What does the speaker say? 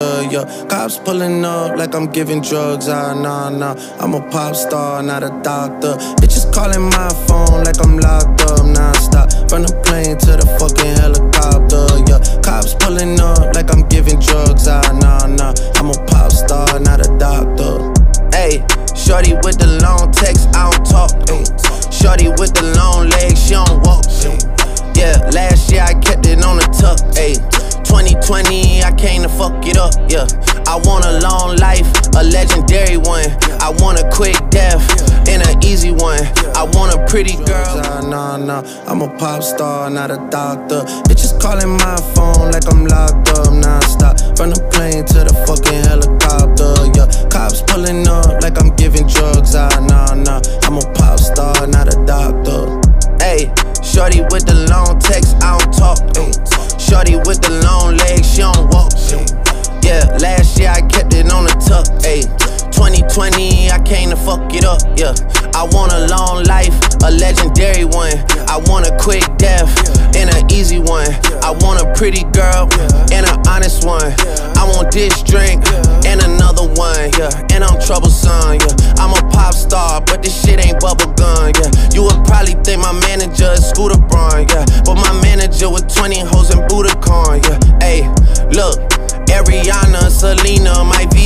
Yeah, cops pulling up like I'm giving drugs. Ah, nah, nah. I'm a pop star, not a doctor. Bitches calling my phone like I'm locked up non-stop. From the plane to the fucking helicopter. Yeah, cops pulling up like I'm giving drugs. Ah, nah, nah. I'm a pop star, not a doctor. Hey, shorty with the long text, I don't talk. Ay. Shorty with the long legs, she don't walk. Ay. Yeah, last year I kept it on the tuck. Ayy. 2020, I came to fuck it up, yeah. I want a long life, a legendary one. I want a quick death and an easy one. I want a pretty girl. Nah, nah, nah. I'm a pop star, not a doctor. Bitches calling my phone like I'm locked up non-stop. From the plane to the fucking helicopter, yeah. Cops pulling up like I'm giving drugs. Ah, nah, nah, I'm a pop star, not a doctor. Ayy, shorty with the long text, I don't talk. Ay. Shorty with the long legs, she don't walk. Yeah, last year I kept it on the tuck. Ayy, 2020 I came to fuck it up. Yeah, I want a long life, a legendary one. I want a quick death and an easy one. I want a pretty girl and an honest one. I want this drink and another one. Yeah, and I'm troublesome. Yeah, I'm a pop star, but this shit ain't bubble gum. Yeah, you would probably think my manager is Scooter Braun. Yeah, with 20 hoes and Budokan. Yeah, hey, look, Ariana, Selena, my V.